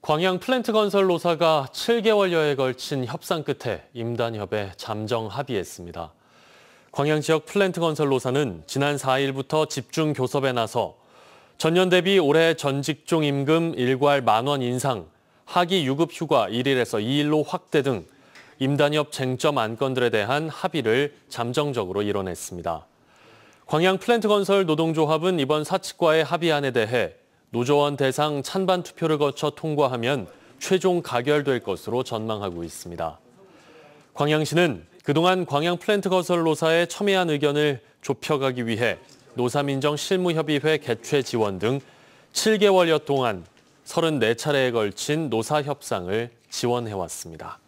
광양 플랜트 건설 노사가 7개월여에 걸친 협상 끝에 임단협에 잠정 합의했습니다. 광양 지역 플랜트 건설 노사는 지난 4일부터 집중 교섭에 나서 전년 대비 올해 전직종 임금 일괄 만원 인상, 하기 유급 휴가 1일에서 2일로 확대 등 임단협 쟁점 안건들에 대한 합의를 잠정적으로 이뤄냈습니다. 광양 플랜트 건설 노동조합은 이번 사측과의 합의안에 대해 노조원 대상 찬반 투표를 거쳐 통과하면 최종 가결될 것으로 전망하고 있습니다. 광양시는 그동안 광양 플랜트 건설 노사에 첨예한 의견을 좁혀가기 위해 노사민정 실무협의회 개최 지원 등 7개월여 동안 34차례에 걸친 노사 협상을 지원해왔습니다.